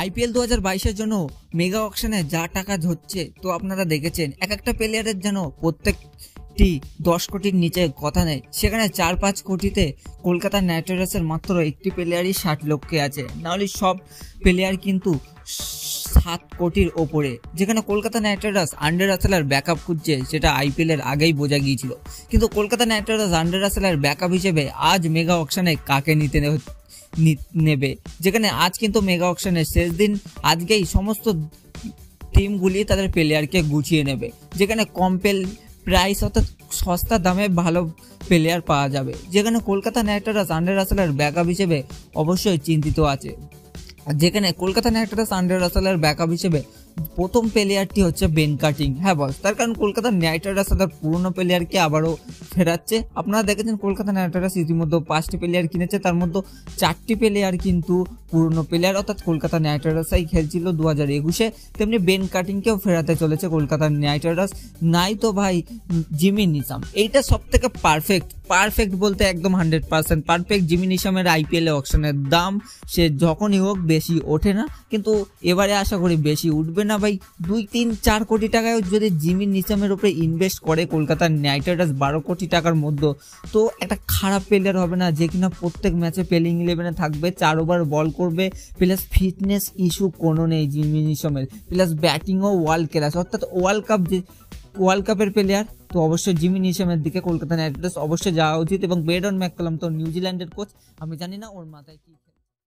IPL দু হাজার বাইশের জন্য মেগা অকশনে যা টাকা ধরছে তো আপনারা দেখেছেন, এক একটা প্লেয়ারের যেন প্রত্যেকটি দশ কোটির নিচে কথা নেই। সেখানে চার পাঁচ কোটিতে কলকাতা নাইট রাইডার্সের মাত্র একটি প্লেয়ারই ষাট লক্ষ্যে আছে। নাহলে সব প্লেয়ার কিন্তু সাত কোটির ওপরে, যেখানে কলকাতা নাইট রাইডার্স আন্ডার রাসেলার ব্যাকআপ খুঁজছে, সেটা আইপিএল এর আগেই বোঝা গিয়েছিল। কিন্তু কলকাতা নাইট রাইডার্স আন্ডার রাসেলার ব্যাকআপ হিসেবে আজ মেগা অকশনে কাকে নিতে নেবে যেখানে আজ কিন্তু মেগা অকশনের শেষ দিন, আজকেই সমস্ত টিমগুলি তাদের প্লেয়ারকে গুছিয়ে নেবে, যেখানে কম প্রাইস অর্থাৎ সস্তা দামে ভালো প্লেয়ার পাওয়া যাবে। যেখানে কলকাতা নাইট রাইডার্স আন্ডার রাসেলের ব্যাকআপ হিসেবে অবশ্যই চিন্তিত আছে। যেখানে কলকাতা নাইট রাইডার্স আন্ডার রাসেলের ব্যাকআপ হিসেবে প্রথম প্লেয়ারটি হচ্ছে বেন কাটিং হ্যাঁ বস তার কারণ কলকাতা নাইট রাইডার্স তাদের পুরনো প্লেয়ারকে আবারও ফেরাচ্ছে। আপনারা দেখেছেন কলকাতা নাইট রাইডার্স ইতিমধ্যে পাঁচটি প্লেয়ার কিনেছে, তার মধ্যে চারটি প্লেয়ার কিন্তু পুরনো প্লেয়ার অর্থাৎ কলকাতা নাইট রাইডার্সাই খেলছিল দু হাজার একুশে। তেমনি বেন কাটিংকেও ফেরাতে চলেছে কলকাতা নাইট রাইডার্স নাই তো ভাই, জিমি নিসাম এইটা সব থেকে পারফেক্ট পারফেক্ট বলতে একদম হান্ড্রেড পার্সেন্ট পারফেক্ট জিমি নিসামের আইপিএল অপশনের দাম, সে যখনই হোক বেশি ওঠে না। কিন্তু এবারে আশা করি বেশি উঠবে না ভাই। দুই, তিন, চার কোটি টাকায় যদি জিমি নিসামের উপরে ইনভেস্ট করে কলকাতার নাইট রাইডার্স বারো কোটি টাকার মধ্যে, তো একটা খারাপ প্লেয়ার হবে না যে কিনা প্রত্যেক ম্যাচে পেলিং ইলেভেনে থাকবে চার ওভার বল করবে প্লাস ফিটনেস ইস্যু কোনো নেই জিমি নিসামের প্লাস ব্যাটিংও ওয়ার্ল্ড ক্লাস অর্থাৎ ওয়ার্ল্ড কাপ যে ওয়ার্ল্ড কাপের প্লেয়ার তো অবশ্যই জিমি নিশামের দিকে কলকাতা নাইট রাইডার্স অবশ্যই যাওয়া উচিত এবং বেডন ম্যাককালাম তো নিউজিল্যান্ডের কোচ। আমি জানি না ওর মাথায় কি